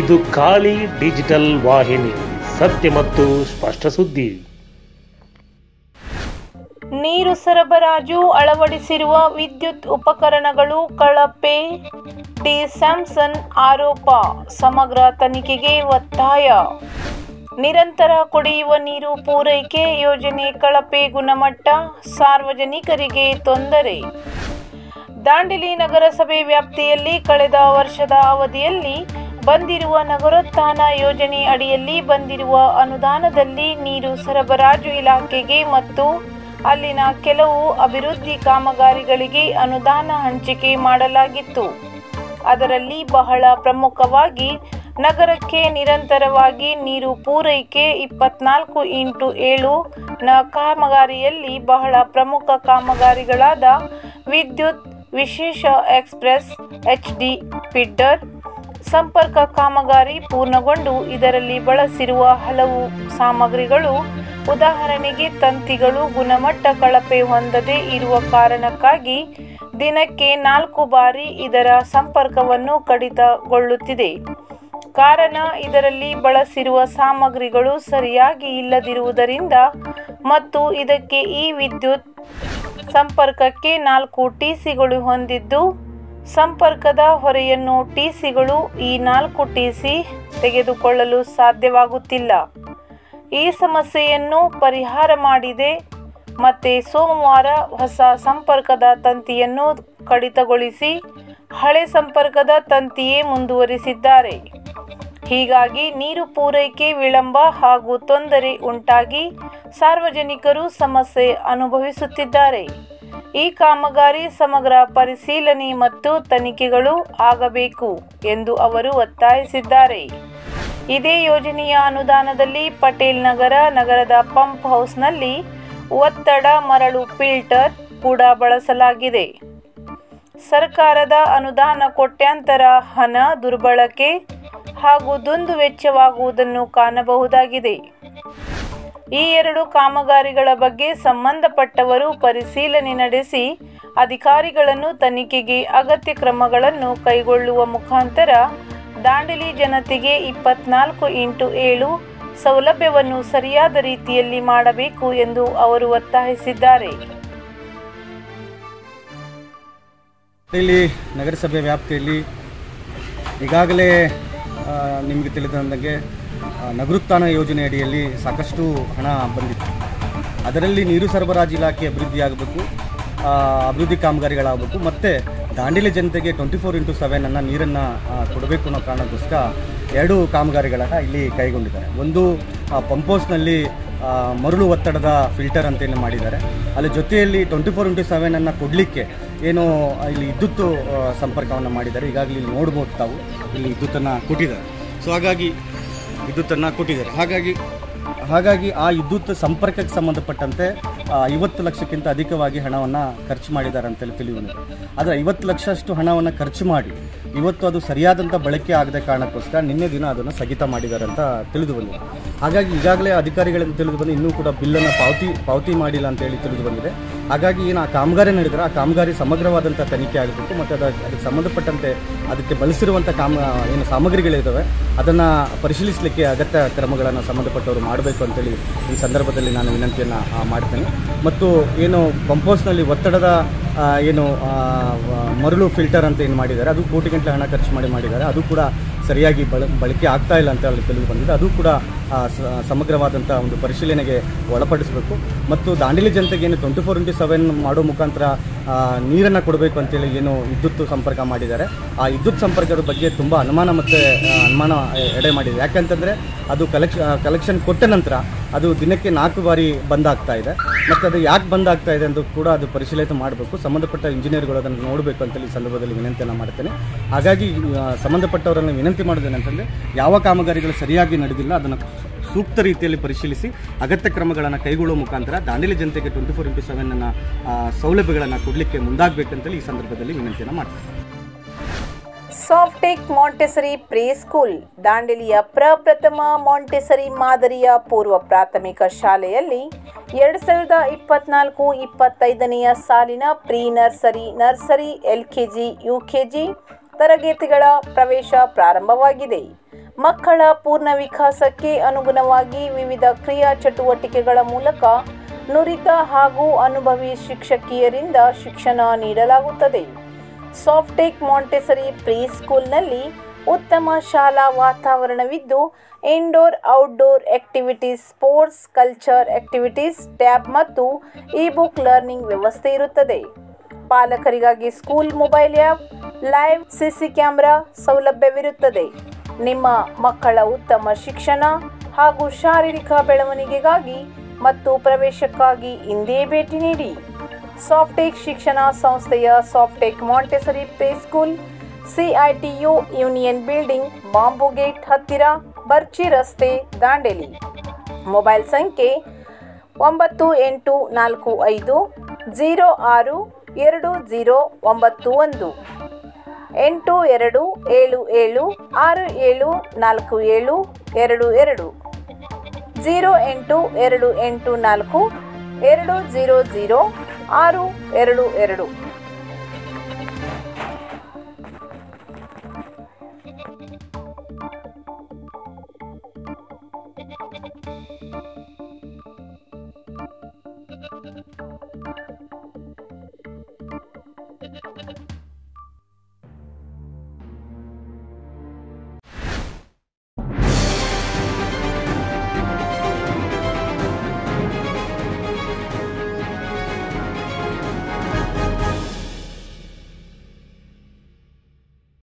ಇದು ಖಾಲಿ ಡಿಜಿಟಲ್ ವಾಹಿನಿ, ಸತ್ಯ ಮತ್ತು ಸ್ಪಷ್ಟ ಸುದ್ದಿ. ನೀರು ಸರಬರಾಜು ಅಳವಡಿಸಿರುವ ವಿದ್ಯುತ್ ಉಪಕರಣಗಳು ಕಳಪೆ ಟಿ ಸ್ಯಾಮ್ಸನ್ ಆರೋಪ, ಸಮಗ್ರ ತನಿಖೆಗೆ ಒತ್ತಾಯ. ನಿರಂತರ ಕುಡಿಯುವ ನೀರು ಪೂರೈಕೆ ಯೋಜನೆ ಕಳಪೆ ಗುಣಮಟ್ಟ, ಸಾರ್ವಜನಿಕರಿಗೆ ತೊಂದರೆ. ದಾಂಡೇಲಿ ನಗರಸಭೆ ವ್ಯಾಪ್ತಿಯಲ್ಲಿ ಕಳೆದ ವರ್ಷದ ಅವಧಿಯಲ್ಲಿ ಬಂದಿರುವ ನಗರೋತ್ಥಾನ ಯೋಜನೆ ಅಡಿಯಲ್ಲಿ ಬಂದಿರುವ ಅನುದಾನದಲ್ಲಿ ನೀರು ಸರಬರಾಜು ಇಲಾಖೆಗೆ ಮತ್ತು ಅಲ್ಲಿನ ಕೆಲವು ಅಭಿವೃದ್ಧಿ ಕಾಮಗಾರಿಗಳಿಗೆ ಅನುದಾನ ಹಂಚಿಕೆ ಮಾಡಲಾಗಿತ್ತು. ಅದರಲ್ಲಿ ಬಹಳ ಪ್ರಮುಖವಾಗಿ ನಗರಕ್ಕೆ ನಿರಂತರವಾಗಿ ನೀರು ಪೂರೈಕೆ ಇಪ್ಪತ್ನಾಲ್ಕು ಇಂಟು ಏಳು ನ ಕಾಮಗಾರಿಯಲ್ಲಿ ಬಹಳ ಪ್ರಮುಖ ಕಾಮಗಾರಿಗಳಾದ ವಿದ್ಯುತ್ ವಿಶೇಷ ಎಕ್ಸ್ಪ್ರೆಸ್ ಎಚ್ ಡಿ ಫಿಡ್ಡರ್ ಸಂಪರ್ಕ ಕಾಮಗಾರಿ ಪೂರ್ಣಗೊಂಡು ಇದರಲ್ಲಿ ಬಳಸಿರುವ ಹಲವು ಸಾಮಗ್ರಿಗಳು, ಉದಾಹರಣೆಗೆ ತಂತಿಗಳು, ಗುಣಮಟ್ಟ ಕಳಪೆ ಹೊಂದದೇ ಇರುವ ಕಾರಣಕ್ಕಾಗಿ ದಿನಕ್ಕೆ ನಾಲ್ಕು ಬಾರಿ ಇದರ ಸಂಪರ್ಕವನ್ನು ಕಡಿತಗೊಳ್ಳುತ್ತಿದೆ. ಕಾರಣ, ಇದರಲ್ಲಿ ಬಳಸಿರುವ ಸಾಮಗ್ರಿಗಳು ಸರಿಯಾಗಿ ಇಲ್ಲದಿರುವುದರಿಂದ ಮತ್ತು ಇದಕ್ಕೆ ಈ ವಿದ್ಯುತ್ ಸಂಪರ್ಕಕ್ಕೆ ನಾಲ್ಕು ಟಿಸಿಗಳು ಹೊಂದಿದ್ದು ಸಂಪರ್ಕದ ಹೊರೆಯನ್ನು ಟಿಸಿಗಳು ಈ ನಾಲ್ಕು ಟಿಸಿ ತೆಗೆದುಕೊಳ್ಳಲು ಸಾಧ್ಯವಾಗುತ್ತಿಲ್ಲ. ಈ ಸಮಸ್ಯೆಯನ್ನು ಪರಿಹಾರ ಮಾಡಿದೆ ಮತ್ತೆ ಸೋಮವಾರ ಹೊಸ ಸಂಪರ್ಕದ ತಂತಿಯನ್ನು ಕಡಿತಗೊಳಿಸಿ ಹಳೆ ಸಂಪರ್ಕದ ತಂತಿಯೇ ಮುಂದುವರಿಸಿದ್ದಾರೆ. ಹೀಗಾಗಿ ನೀರು ಪೂರೈಕೆ ವಿಳಂಬ ಹಾಗೂ ತೊಂದರೆ ಉಂಟಾಗಿ ಸಾರ್ವಜನಿಕರು ಸಮಸ್ಯೆ ಅನುಭವಿಸುತ್ತಿದ್ದಾರೆ. ಈ ಕಾಮಗಾರಿ ಸಮಗ್ರ ಪರಿಶೀಲನೆ ಮತ್ತು ತನಿಖೆಗಳು ಆಗಬೇಕು ಎಂದು ಅವರು ಒತ್ತಾಯಿಸಿದ್ದಾರೆ. ಇದೇ ಯೋಜನೆಯ ಅನುದಾನದಲ್ಲಿ ಪಟೇಲ್ ನಗರ, ನಗರದ ಪಂಪ್ ಹೌಸ್ನಲ್ಲಿ ಒತ್ತಡ ಮರಳು ಫಿಲ್ಟರ್ ಕೂಡ ಬಳಸಲಾಗಿದೆ. ಸರ್ಕಾರದ ಅನುದಾನ ಕೋಟ್ಯಾಂತರ ಹಣ ದುರ್ಬಳಕೆ ಹಾಗೂ ದುಂದು ವೆಚ್ಚವಾಗುವುದನ್ನು ಕಾಣಬಹುದಾಗಿದೆ. ಈ ಎರಡು ಕಾಮಗಾರಿಗಳ ಬಗ್ಗೆ ಸಂಬಂಧಪಟ್ಟವರು ಪರಿಶೀಲನೆ ನಡೆಸಿ ಅಧಿಕಾರಿಗಳನ್ನು ತನಿಖೆಗೆ ಅಗತ್ಯ ಕ್ರಮಗಳನ್ನು ಕೈಗೊಳ್ಳುವ ಮುಖಾಂತರ ದಾಂಡೇಲಿ ಜನತೆಗೆ ಇಪ್ಪತ್ನಾಲ್ಕು ಇಂಟು ಏಳು ಸೌಲಭ್ಯವನ್ನು ಸರಿಯಾದ ರೀತಿಯಲ್ಲಿ ಮಾಡಬೇಕು ಎಂದು ಅವರು ಒತ್ತಾಯಿಸಿದ್ದಾರೆ. ಇಲ್ಲಿ ನಗರಸಭೆ ವ್ಯಾಪ್ತಿಯಲ್ಲಿ ಈಗಾಗಲೇ ನಿಮಗೆ ತಿಳಿದಂಗೆ ನಗರೋತ್ಥಾನ ಯೋಜನೆ ಅಡಿಯಲ್ಲಿ ಸಾಕಷ್ಟು ಹಣ ಬಂದಿತ್ತು. ಅದರಲ್ಲಿ ನೀರು ಸರಬರಾಜು ಇಲಾಖೆ ಅಭಿವೃದ್ಧಿಯಾಗಬೇಕು ಅಭಿವೃದ್ಧಿ ಕಾಮಗಾರಿಗಳಾಗಬೇಕು, ಮತ್ತು ದಾಂಡೇಲಿ ಜನತೆಗೆ ಟ್ವೆಂಟಿ ಫೋರ್ ಇಂಟು ಸೆವೆನನ್ನು ನೀರನ್ನು ಕೊಡಬೇಕು ಅನ್ನೋ ಕಾರಣಕ್ಕೋಸ್ಕರ ಎರಡು ಕಾಮಗಾರಿಗಳನ್ನು ಇಲ್ಲಿ ಕೈಗೊಂಡಿದ್ದಾರೆ. ಒಂದು ಪಂಪೋಸ್ನಲ್ಲಿ ಮರಳು ಒತ್ತಡದ ಫಿಲ್ಟರ್ ಅಂತೇನು ಮಾಡಿದ್ದಾರೆ. ಅಲ್ಲಿ ಜೊತೆಯಲ್ಲಿ ಟ್ವೆಂಟಿ ಫೋರ್ ಇಂಟು ಸೆವೆನನ್ನು ಕೊಡಲಿಕ್ಕೆ ಏನು ಇಲ್ಲಿ ವಿದ್ಯುತ್ ಸಂಪರ್ಕವನ್ನು ಮಾಡಿದ್ದಾರೆ. ಈಗಾಗಲೇ ಇಲ್ಲಿ ನೋಡ್ಬೋದು ತಾವು, ಇಲ್ಲಿ ವಿದ್ಯುತ್ತನ್ನು ಕೊಟ್ಟಿದ್ದಾರೆ. ಸೊ ಹಾಗಾಗಿ ವಿದ್ಯುತ್ತನ್ನು ಕೊಟ್ಟಿದ್ದಾರೆ. ಹಾಗಾಗಿ ಹಾಗಾಗಿ ಆ ವಿದ್ಯುತ್ ಸಂಪರ್ಕಕ್ಕೆ ಸಂಬಂಧಪಟ್ಟಂತೆ ಐವತ್ತು ಲಕ್ಷಕ್ಕಿಂತ ಅಧಿಕವಾಗಿ ಹಣವನ್ನು ಖರ್ಚು ಮಾಡಿದ್ದಾರೆ ಅಂತೇಳಿ ತಿಳಿದು ಬಂದಿದೆ ಆದರೆ ಐವತ್ತು ಲಕ್ಷಷ್ಟು ಹಣವನ್ನು ಖರ್ಚು ಮಾಡಿ, ಇವತ್ತು ಅದು ಸರಿಯಾದಂಥ ಬಳಕೆ ಆಗದ ಕಾರಣಕ್ಕೋಸ್ಕರ ನಿನ್ನೆ ದಿನ ಅದನ್ನು ಸ್ಥಗಿತ ಮಾಡಿದ್ದಾರೆ ಅಂತ ತಿಳಿದು ಬಂದಿದೆ. ಹಾಗಾಗಿ ಈಗಾಗಲೇ ಅಧಿಕಾರಿಗಳಿಂದ ತಿಳಿದು ಬಂದು ಇನ್ನೂ ಕೂಡ ಬಿಲ್ಲನ್ನು ಪಾವತಿ ಪಾವತಿ ಮಾಡಿಲ್ಲ ಅಂತೇಳಿ ತಿಳಿದು ಬಂದಿದೆ. ಹಾಗಾಗಿ ಏನು ಆ ಕಾಮಗಾರಿ ನಡೆದ್ರೆ ಆ ಕಾಮಗಾರಿ ಸಮಗ್ರವಾದಂಥ ತನಿಖೆ ಆಗಬೇಕು ಮತ್ತು ಅದು ಅದಕ್ಕೆ ಸಂಬಂಧಪಟ್ಟಂತೆ ಅದಕ್ಕೆ ಬಳಸಿರುವಂಥ ಕಾಮ ಏನು ಸಾಮಗ್ರಿಗಳಿದ್ದಾವೆ ಅದನ್ನು ಪರಿಶೀಲಿಸಲಿಕ್ಕೆ ಅಗತ್ಯ ಕ್ರಮಗಳನ್ನು ಸಂಬಂಧಪಟ್ಟವರು ಮಾಡಬೇಕು ಅಂತೇಳಿ ಈ ಸಂದರ್ಭದಲ್ಲಿ ನಾನು ವಿನಂತಿಯನ್ನು ಮಾಡ್ತೇನೆ. ಮತ್ತು ಏನು ಪಂಪೋಸ್ನಲ್ಲಿ ಒತ್ತಡದ ಏನು ಮರಳು ಫಿಲ್ಟರ್ ಅಂತ ಏನು ಮಾಡಿದ್ದಾರೆ, ಅದು ಕೋಟಿಗಟ್ಟಲೆ ಹಣ ಖರ್ಚು ಮಾಡಿ ಮಾಡಿದ್ದಾರೆ, ಅದು ಕೂಡ ಸರಿಯಾಗಿ ಬಳ ಬಳಕೆ ಆಗ್ತಾ ಇಲ್ಲ ಅಂತ ಅಲ್ಲಿ ತಿಳಿದು ಬಂದಿದೆ. ಅದು ಕೂಡ ಸಮಗ್ರವಾದಂಥ ಒಂದು ಪರಿಶೀಲನೆಗೆ ಒಳಪಡಿಸಬೇಕು. ಮತ್ತು ದಾಂಡೇಲಿ ಜನತೆಗೆ ಏನು ಟ್ವೆಂಟಿ ಫೋರ್ ಇಂಟು ಸೆವೆನ್ ಮಾಡೋ ಮುಖಾಂತರ ನೀರನ್ನು ಕೊಡಬೇಕು ಅಂತೇಳಿ ಏನು ವಿದ್ಯುತ್ ಸಂಪರ್ಕ ಮಾಡಿದ್ದಾರೆ. ಆ ವಿದ್ಯುತ್ ಸಂಪರ್ಕದ ಬಗ್ಗೆ ತುಂಬ ಅನುಮಾನ ಮತ್ತು ಅನುಮಾನ ಎಡೆ ಮಾಡಿದೆ. ಯಾಕಂತಂದರೆ ಅದು ಕಲೆಕ್ಷ ಕಲೆಕ್ಷನ್ ಕೊಟ್ಟ ನಂತರ ಅದು ದಿನಕ್ಕೆ ನಾಲ್ಕು ಬಾರಿ ಬಂದ್ ಆಗ್ತಾ ಇದೆ. ಮತ್ತು ಅದು ಯಾಕೆ ಬಂದ್ ಆಗ್ತಾ ಇದೆ ಅಂತ ಕೂಡ ಅದು ಪರಿಶೀಲನೆ ಮಾಡಬೇಕು. ಸಂಬಂಧಪಟ್ಟ ಇಂಜಿನಿಯರ್ಗಳು ಅದನ್ನು ನೋಡಬೇಕು ಅಂತೇಳಿ ಈ ಸಂದರ್ಭದಲ್ಲಿ ವಿನಂತಿಯನ್ನು ಮಾಡ್ತೇನೆ. ಹಾಗಾಗಿ ಸಂಬಂಧಪಟ್ಟವರನ್ನು ವಿನಂತಿ ಮಾಡೋದೇನಂತಂದರೆ, ಯಾವ ಕಾಮಗಾರಿಗಳು ಸರಿಯಾಗಿ ನಡೆದಿಲ್ಲ, ಅದನ್ನು ಸೂಕ್ತ ರೀತಿಯಲ್ಲಿ ಪರಿಶೀಲಿಸಿ ಅಗತ್ಯ ಕ್ರಮಗಳನ್ನು ಕೈಗೊಳ್ಳುವ ಮುಖಾಂತರ ದಾಂಡೇಲಿ ಜನತೆಗೆ ಟ್ವೆಂಟಿ ಫೋರ್ ಇಂಟು ಸೆವೆನ್ನ ಸೌಲಭ್ಯಗಳನ್ನು ಕೊಡಲಿಕ್ಕೆ ಮುಂದಾಗಬೇಕಂತೇಳಿ ಈ ಸಂದರ್ಭದಲ್ಲಿ ವಿನಂತಿಯನ್ನು ಮಾಡ್ತೀನಿ. ಸಾಫ್ಟೆಕ್ ಮಾಂಟೆಸರಿ ಪ್ರೀ ಸ್ಕೂಲ್ ದಾಂಡೇಲಿಯ ಪ್ರಪ್ರಥಮ ಮಾಂಟೆಸರಿ ಮಾದರಿಯ ಪೂರ್ವ ಪ್ರಾಥಮಿಕ ಶಾಲೆಯಲ್ಲಿ ಎರಡು ಸಾವಿರದ ಇಪ್ಪತ್ನಾಲ್ಕು ಇಪ್ಪತ್ತೈದನೆಯ ಸಾಲಿನ pre nursery nursery L K G U K G ತರಗತಿಗಳ ಪ್ರವೇಶ ಪ್ರಾರಂಭವಾಗಿದೆ. ಮಕ್ಕಳ ಪೂರ್ಣ ವಿಕಾಸಕ್ಕೆ ಅನುಗುಣವಾಗಿ ವಿವಿಧ ಕ್ರಿಯಾ ಚಟುವಟಿಕೆಗಳ ಮೂಲಕ ನುರಿತ ಹಾಗೂ ಅನುಭವಿ ಶಿಕ್ಷಕಿಯರಿಂದ ಶಿಕ್ಷಣ ನೀಡಲಾಗುತ್ತದೆ. ಸಾಫ್ಟೆಕ್ ಮಾಂಟೆಸರಿ ಪ್ರೀ ಸ್ಕೂಲ್ನಲ್ಲಿ ಉತ್ತಮ ಶಾಲಾ ವಾತಾವರಣವಿದ್ದು, indoor, outdoor activities, sports, culture activities, tab ಮತ್ತು ಇ ಬುಕ್ ಲರ್ನಿಂಗ್ ವ್ಯವಸ್ಥೆ ಇರುತ್ತದೆ. ಪಾಲಕರಿಗಾಗಿ school, mobile app, live, CC camera ಸೌಲಭ್ಯವಿರುತ್ತದೆ. ನಿಮ್ಮ ಮಕ್ಕಳ ಉತ್ತಮ ಶಿಕ್ಷಣ ಹಾಗೂ ಶಾರೀರಿಕ ಬೆಳವಣಿಗೆಗಾಗಿ ಮತ್ತು ಪ್ರವೇಶಕ್ಕಾಗಿ ಇಂದೇ ಭೇಟಿ ನೀಡಿ. ಸಾಫ್ಟೆಕ್ ಶಿಕ್ಷಣ ಸಂಸ್ಥೆಯ Softech Montessori play school CITU union building, bamboo gate ಹತ್ತಿರ, ಬರ್ಚಿ ರಸ್ತೆ ದಾಂಡೇಲಿ. ಮೊಬೈಲ್ ಸಂಖ್ಯೆ ಒಂಬತ್ತು ಎಂಟು ನಾಲ್ಕು ಐದು, ಜೀರೋ ಆರು ಎರಡು ಜೀರೋ ಒಂಬತ್ತು ಒಂದು. ಎಂಟು ಎರಡು ಏಳು ಏಳು ಆರು ಏಳು ನಾಲ್ಕು ಏಳು ಎರಡು ಎರಡು. ಜೀರೋ ಎಂಟು ಎರಡು ಎಂಟು ನಾಲ್ಕು ಎರಡು ಜೀರೋ ಜೀರೋ ಆರು ಎರಡು ಎರಡು.